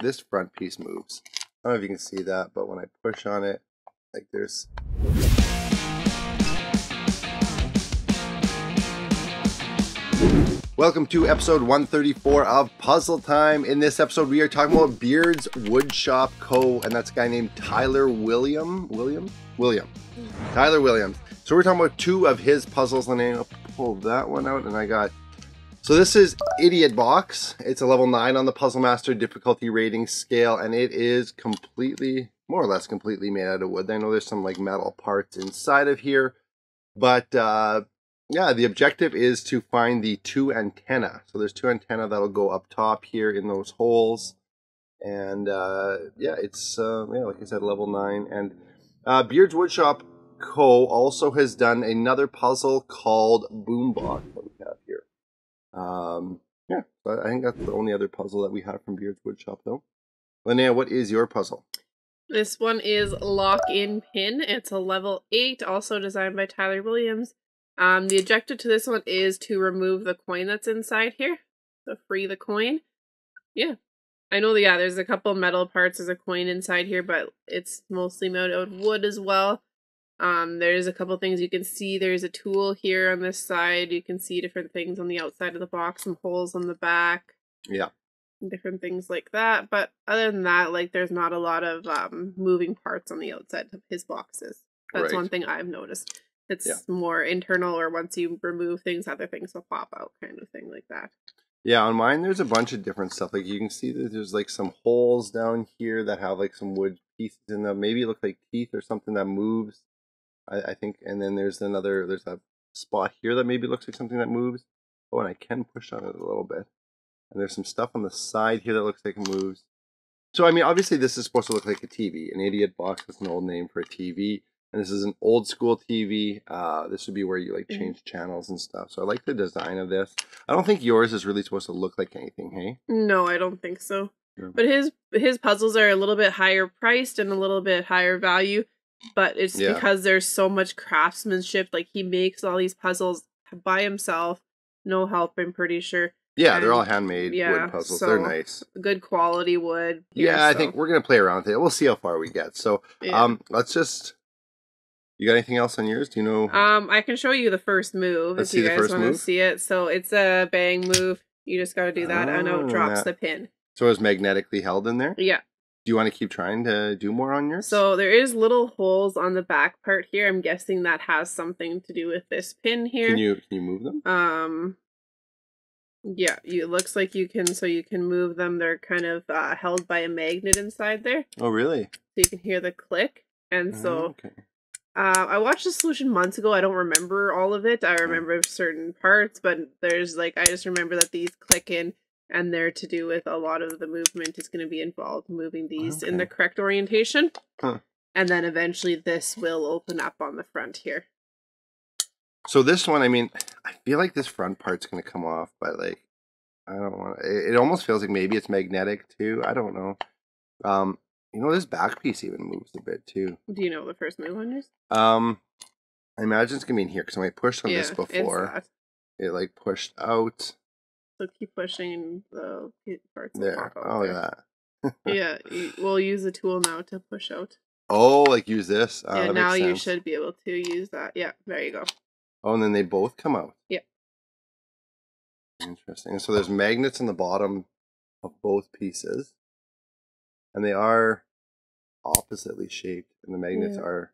this front piece moves. I don't know if you can see that, but when I push on it, like there's Welcome to episode 134 of Puzzle Time. In this episode, we are talking about Beard's Woodshop Co. And that's a guy named Tyler William. William? William. Tyler Williams. So we're talking about two of his puzzles. And I pulled that one out and I got. So this is Idiot Box. It's a level 9 on the Puzzle Master difficulty rating scale. And it is completely, more or less completely made out of wood. I know there's some like metal parts inside of here. But uh, yeah, the objective is to find the two antenna. So there's two antenna that'll go up top here in those holes. And uh, yeah, it's, uh, yeah, like I said, level 9. And uh, Beard's Woodshop Co. also has done another puzzle called Boombox that we have. Um, yeah, but I think that's the only other puzzle that we have from Beard's Woodshop, though. Linnea, what is your puzzle? This one is Lock In Pin. It's a level 8, also designed by Tyler Williams. Um, the objective to this one is to remove the coin that's inside here. So free the coin. Yeah. I know, yeah, there's a couple metal parts. There's a coin inside here, but it's mostly made out of wood as well. Um, there's a couple things you can see. There's a tool here on this side. You can see different things on the outside of the box, some holes on the back. Yeah. Different things like that. But other than that, like there's not a lot of um moving parts on the outside of his boxes. That's Right. one thing I've noticed. It's Yeah. more internal or once you remove things, other things will pop out kind of thing like that. Yeah, on mine there's a bunch of different stuff. Like you can see that there's like some holes down here that have like some wood pieces in them. Maybe look like teeth or something that moves. I, I think, and then there's another. There's a spot here that maybe looks like something that moves. Oh, and I can push on it a little bit. And there's some stuff on the side here that looks like it moves. So I mean, obviously this is supposed to look like a TV. An idiot box is an old name for a TV, and this is an old school TV. Uh, this would be where you like Mhm. change channels and stuff. So I like the design of this. I don't think yours is really supposed to look like anything, hey? No, I don't think so. Yeah. But his his puzzles are a little bit higher priced and a little bit higher value, but it's Yeah. because there's so much craftsmanship. Like he makes all these puzzles by himself, no help. I'm pretty sure. Yeah, they're all handmade yeah, wood puzzles. they're nice. Good quality wood. here, Yeah, I so, think we're gonna play around with it. We'll see how far we get. So, yeah. um, let's just. You got anything else on yours? Do you know? Um, I can show you the first move Let's if see you guys want to see it. So it's a bang move. You just got to do that, and Oh, out drops that- the pin. so it's magnetically held in there. Yeah. Do you want to keep trying to do more on yours? So there is little holes on the back part here. I'm guessing that has something to do with this pin here. can you can you move them? Um. Yeah, you, it looks like you can. So you can move them. They're kind of uh, held by a magnet inside there, Oh, really? so you can hear the click. And Oh, so okay. uh, I watched the solution months ago. I don't remember all of it. I remember certain parts, but there's like I just remember that these click in, and they're to do with a lot of the movement is going to be involved moving these in the correct orientation. Huh. And then eventually this will open up on the front here. So this one, I mean, I feel like this front part's gonna come off, but like, I don't want. It, it almost feels like maybe it's magnetic too. I don't know. Um, you know, this back piece even moves a bit too. Do you know what the first move on yours? Um, I imagine it's gonna be in here because when I pushed on this it's before, it like pushed out So keep pushing the parts there. Oh, at yeah, we'll use the tool now to push out. Oh, like use this. Oh, yeah, now you should be able to use that. Yeah, there you go. Oh, and then they both come out. Yeah. Interesting. So there's magnets on the bottom of both pieces, and they are oppositely shaped, and the magnets Yeah. are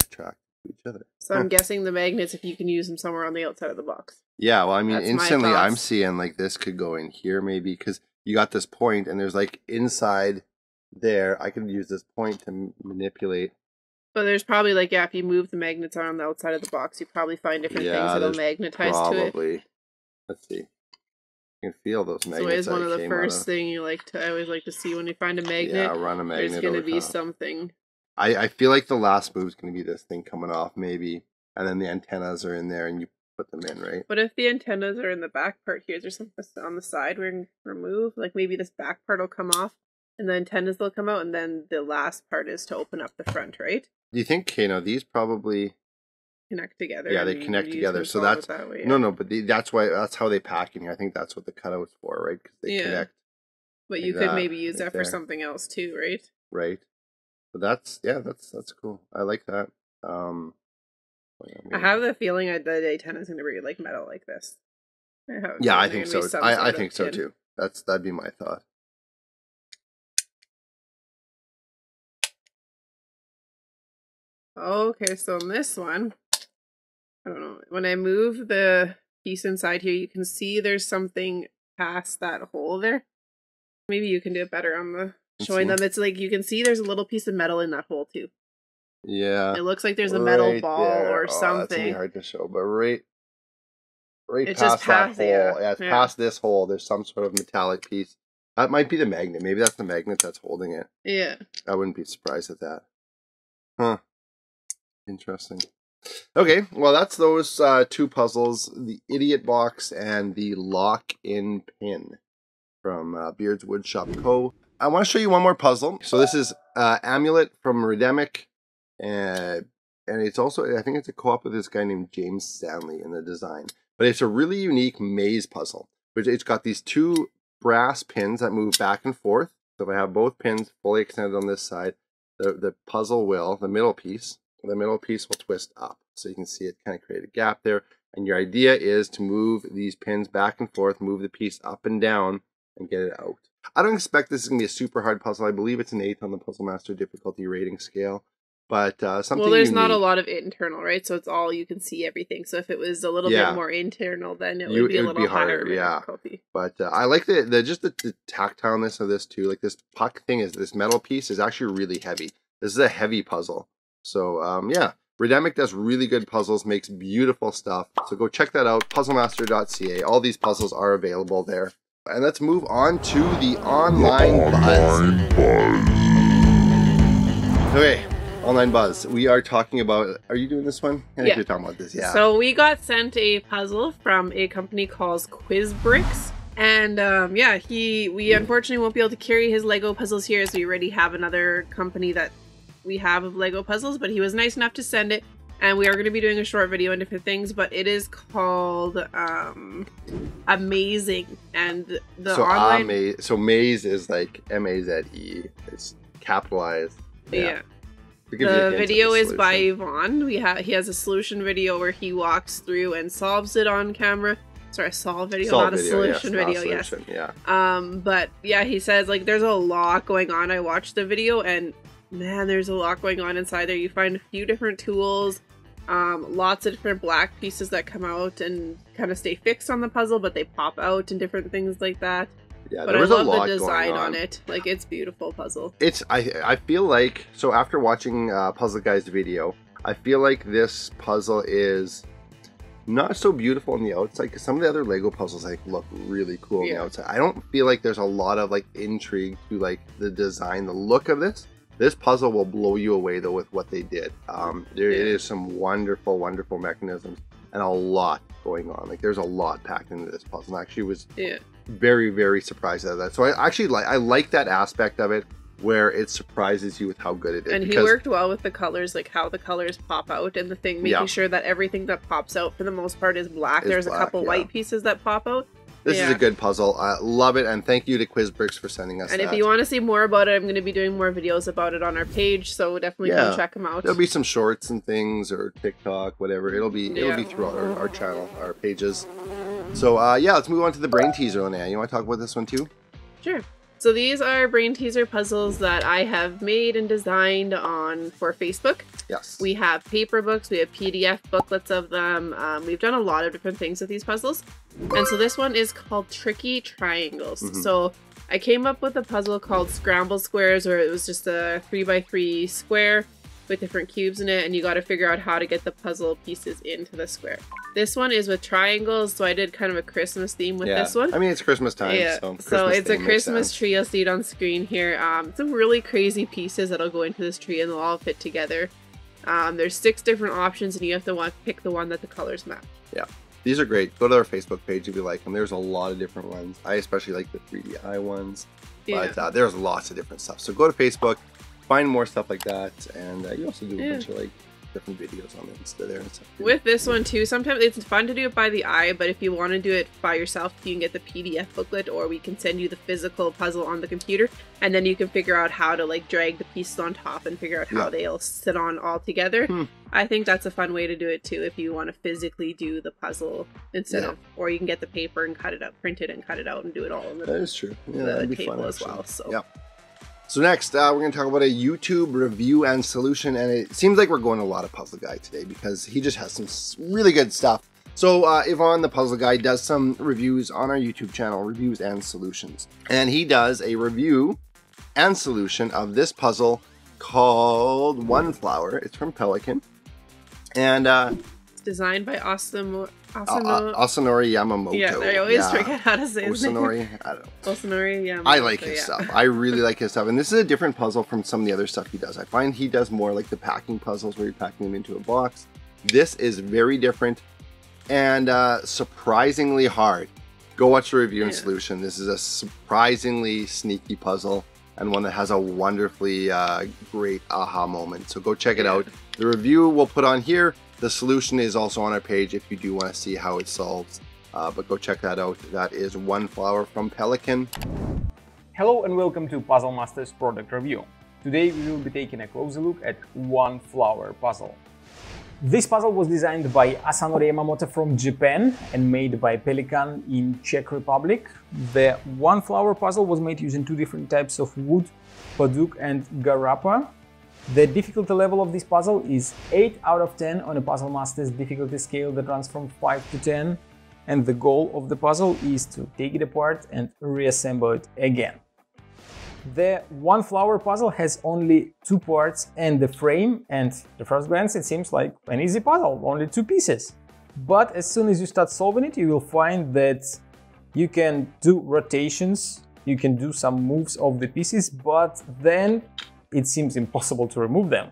attracted each other. So I'm guessing the magnets, if you can use them somewhere on the outside of the box. Yeah, well, I mean, That's my instantly I'm seeing like this could go in here maybe because you got this point, and there's like inside there. I could use this point to m- manipulate. But there's probably like yeah, if you move the magnets on the outside of the box, you probably find different Yeah, things that'll there's magnetize to it. Probably. Let's see. You can feel those So magnets. it's one of the came out first thing you like to. I always like to see when you find a magnet. Yeah, run a magnet. there's going to over be top. something. I, I feel like the last move is going to be this thing coming off, maybe, and then the antennas are in there, and you put them in, right? But if the antennas are in the back part here, is there something on the side we can remove? Like maybe this back part will come off, and the antennas will come out, and then the last part is to open up the front, right? Do you think, okay, no, these probably, Connect together. Yeah, they connect together, so that's- that way. no, no, but the, that's why, that's how they pack in here. I think that's what the cutout's for, right? Because they Yeah. connect. But Like you could that, maybe use right that for there. something else too, right? right? But that's yeah, that's that's cool. I like that. Um, I have the feeling that the Daytona is going to be like metal like this. I Yeah, I think so. I, I think so tin. too. That's that'd be my thought. Okay, so in this one, I don't know. When I move the piece inside here, you can see there's something past that hole there. Maybe you can do it better on the showing them. It's like you can see there's a little piece of metal in that hole too. Yeah, It looks like there's a metal right ball there. or Oh, That's gonna something. hard to show, but right, right It's past just that hole. yeah, yeah. past this hole. There's some sort of metallic piece. That might be the magnet. Maybe that's the magnet that's holding it. Yeah. I wouldn't be surprised at that. Huh. Interesting. Okay, well, that's those uh, two puzzles the Idiot Box and the Lock in Pin from uh, Beard's Woodshop Co. I want to show you one more puzzle. So, this is uh, Amulet from Rademic. Uh, and it's also, I think it's a co op with this guy named James Stanley in the design. But it's a really unique maze puzzle. Which It's got these two brass pins that move back and forth. So if I have both pins fully extended on this side, the, the puzzle will, the middle piece, the middle piece will twist up. So you can see it kind of create a gap there. And your idea is to move these pins back and forth, move the piece up and down, and get it out. I don't expect this is going to be a super hard puzzle. I believe it's an 8 on the Puzzle Master difficulty rating scale. But uh, something Well, there's not a lot of internal, right? So it's all you can see everything. So if it was a little Yeah. bit more internal, then it would You- be it a little be harder, yeah. difficulty. But uh, I like the, the just the, the tactileness of this too. Like this puck thing is this metal piece is actually really heavy. This is a heavy puzzle. So um, yeah, Rademic does really good puzzles, makes beautiful stuff. So go check that out, puzzlemaster.ca. All these puzzles are available there. And let's move on to the online buzz. Okay, online buzz. We are talking about. Are you doing this one? I think Yeah. you're talking about this. Yeah. So we got sent a puzzle from a company called Quiz Brix. And um, yeah, he we unfortunately won't be able to carry his Lego puzzles here as we already have another company that we have of Lego puzzles, but he was nice enough to send it. And we are going to be doing a short video on different things, but it is called um, aMAZEing. And the so online. ama- so maze is like M A Z E. It's capitalized. yeah. It gives you a The video the is by. Ivan. We have he has a solution video where he walks through and solves it on camera. Sorry, a solve video, Solve not a video, yes, solution not video. Yes. solution, Yeah. Um, but yeah, he says like there's a lot going on. I watched the video and man, there's a lot going on inside there. You find a few different tools, um, lots of different black pieces that come out and kind of stay fixed on the puzzle, but they pop out and different things like that. Yeah. but I love lot the design going on. it. Like it's beautiful puzzle. It's I I feel like so after watching uh, Puzzle Guy's video, I feel like this puzzle is not so beautiful on the outside because some of the other Lego puzzles like look really cool on the outside. I don't feel like there's a lot of like intrigue to like the design, the look of this. This puzzle will blow you away though with what they did. Um, there Yeah. is some wonderful, wonderful mechanisms and a lot going on. Like there's a lot packed into this puzzle. And I actually was Yeah. very very surprised at that so i actually like i like that aspect of it where it surprises you with how good it is And he worked well with the colors, like how the colors pop out and the thing, making Yeah. sure that everything that pops out for the most part is black. Is There's black, a couple yeah. white pieces that pop out. This is a good puzzle i love it and thank you to Quiz Brix for sending us And that if you want to see more about it, I'm going to be doing more videos about it on our page, so definitely Yeah. come check them out. there'll be some shorts and things or tiktok whatever it'll be it'll Yeah. be throughout our, our channel our pages so uh yeah let's move on to the brain teaser Linnea. you want to talk about this one too Sure. So these are brain teaser puzzles that I have made and designed on for Facebook. yes We have paper books, we have PDF booklets of them. Um, we've done a lot of different things with these puzzles. And so this one is called Tricky Triangles. Mhm. So I came up with a puzzle called Scramble Squares, where it was just a three by three square with different cubes in it, and you got to figure out how to get the puzzle pieces into the square. This one is with triangles, so I did kind of a Christmas theme with yeah this one. i mean it's christmas time Yeah, so, so it's a Christmas sense. tree. You'll see it on screen here. Um, some really crazy pieces that'll go into this tree, and they'll all fit together. Um, there's six different options, and you have to want, pick the one that the colors match. Yeah. These are great. Go to our Facebook page if you like them. There's a lot of different ones. I especially like the 3D eye ones, Yeah. but uh, there's lots of different stuff. So go to Facebook, find more stuff like that, and uh, you also do a Yeah. bunch of like different videos on the Insta there and stuff. With this one too, sometimes it's fun to do it by the eye, but if you want to do it by yourself, you can get the PDF booklet or we can send you the physical puzzle on the computer and then you can figure out how to like drag the pieces on top and figure out how Yeah. they'll sit on all together. Hmm. I think that's a fun way to do it too if you want to physically do the puzzle instead Yeah. of or you can get the paper and cut it up, print it and cut it out and do it all in the, is true. Yeah, that'd be fun as actually. well. So Yeah. So next, uh, we're going to talk about a YouTube review and solution, and it seems like we're going a lot of Puzzle Guy today because he just has some really good stuff. So uh, Ivan, the Puzzle Guy, does some reviews on our YouTube channel, reviews and solutions, and he does a review and solution of this puzzle called One Flower. It's from Pelikan, and uh, it's designed by Austin uh, Osano- uh, Asanori Yamamoto. Yeah, I always Yeah. forget how to say his name. Osanori, I don't know. Osanori, yeah. I like his yeah. stuff. I really like his stuff. And this is a different puzzle from some of the other stuff he does. I find he does more like the packing puzzles where you're packing them into a box. This is very different and uh, surprisingly hard. Go watch the review and Yeah. solution. This is a surprisingly sneaky puzzle and one that has a wonderfully uh, great aha moment. So go check it out. The review we'll put on here. The solution is also on our page if you do want to see how it solves. Uh, but go check that out. That is One Flower from Pelikan. Hello and welcome to Puzzle Masters product review. Today we will be taking a closer look at One Flower puzzle. This puzzle was designed by Osanori Yamamoto from Japan and made by Pelikan in Czech Republic. The One Flower puzzle was made using two different types of wood, Padauk and Garapa. The difficulty level of this puzzle is 8 out of 10 on a Puzzle Masters difficulty scale that runs from 5 to 10 and the goal of the puzzle is to take it apart and reassemble it again. The one flower puzzle has only two parts and the frame, and at first glance it seems like an easy puzzle, only two pieces. But as soon as you start solving it, you will find that you can do rotations, you can do some moves of the pieces, but then it seems impossible to remove them.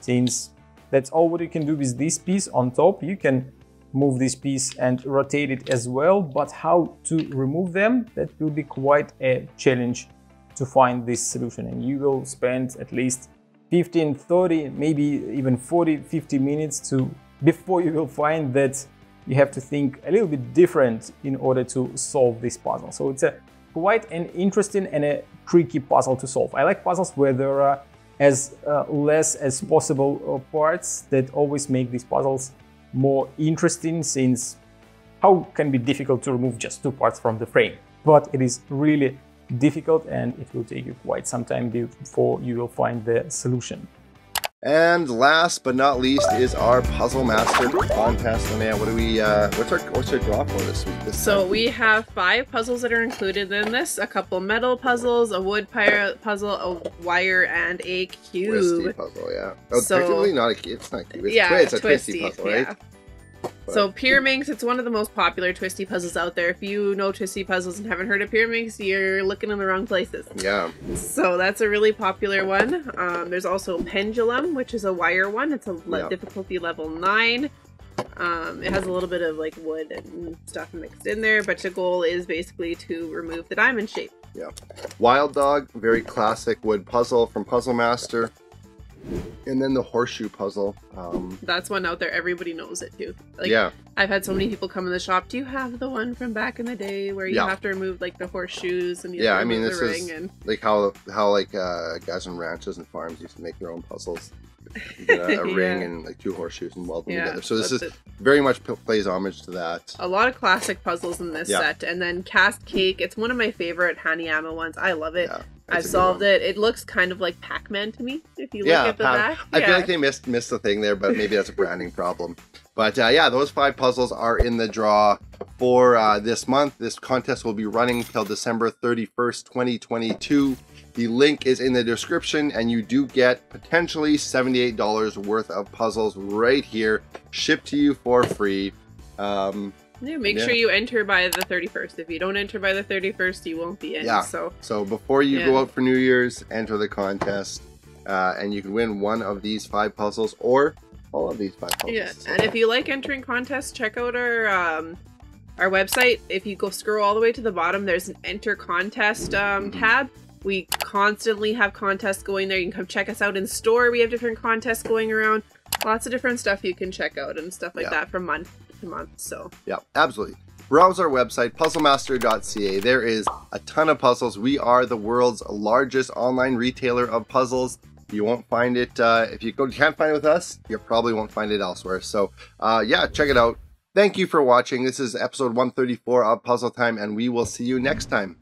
Since that's all what you can do with this piece on top, you can move this piece and rotate it as well, but how to remove them, that will be quite a challenge to find this solution and you will spend at least 15 30 maybe even 40 50 minutes to before you will find that you have to think a little bit different in order to solve this puzzle so it's a quite an interesting and a tricky puzzle to solve i like puzzles where there are as uh, less as possible uh, parts that always make these puzzles more interesting since how can be difficult to remove just two parts from the frame but it is really difficult and it will take you quite some time before you will find the solution. And last but not least is our Puzzle Master contest. And yeah, what do we? Uh, what's our what's our draw for this week? This So time? we have five puzzles that are included in this: a couple metal puzzles, a wood puzzle, a wire, and a cube. twisty puzzle, yeah. Oh, So- technically not a. It's not a cube. It's, yeah, twi- it's a twisty. twisty puzzle, right? So Pyraminx, it's one of the most popular twisty puzzles out there. If you know twisty puzzles and haven't heard of Pyraminx, you're looking in the wrong places. Yeah. So that's a really popular one. Um, there's also Pendulum, which is a wire one. It's a le- Yeah. difficulty level nine. Um, it has a little bit of like wood and stuff mixed in there, but the goal is basically to remove the diamond shape. Yeah. Wild Dog, very classic wood puzzle from Puzzle Master. And then the horseshoe puzzle. Um, That's one out there. Everybody knows it too. Like, yeah, I've had so many people come in the shop. Do you have the one from back in the day where you Yeah. have to remove like the horseshoes and you Yeah, I mean, this is- ring and like how how like uh, guys on ranches and farms used to make their own puzzles. A, a ring Yeah. and like two horseshoes and weld them yeah. together. So this is it. very much p- plays homage to that. a lot of classic puzzles in this Yeah. set, and then Cast Cake. It's one of my favorite Hanayama ones. I love it. Yeah, I've solved it. It looks kind of like Pac-Man to me if you look at the Pac- back. I yeah. feel like they missed missed the thing there, but maybe that's a branding problem. But uh, yeah, those five puzzles are in the draw for uh, this month. This contest will be running till December 31st, 2022. The link is in the description, and you do get potentially $78 worth of puzzles right here, shipped to you for free. Um, Yeah, make Yeah. sure you enter by the 31st. If you don't enter by the 31st, you won't be in. Yeah. So So before you go out for New Year's, enter the contest, uh, and you can win one of these five puzzles or all of these five puzzles. yeah, So- and if you like entering contests, check out our um, our website. If you go scroll all the way to the bottom, there's an enter contest um, Mhm. tab. We constantly have contests going there. You can come check us out in store. We have different contests going around. lots of different stuff you can check out and stuff like Yeah. that from month to month. So Yeah, absolutely. Browse our website, puzzlemaster.ca. There is a ton of puzzles. We are the world's largest online retailer of puzzles. You won't find it uh, if you go, can't find it with us. You probably won't find it elsewhere. So, uh, yeah, check it out. Thank you for watching. This is episode 134 of Puzzle Time, and we will see you next time.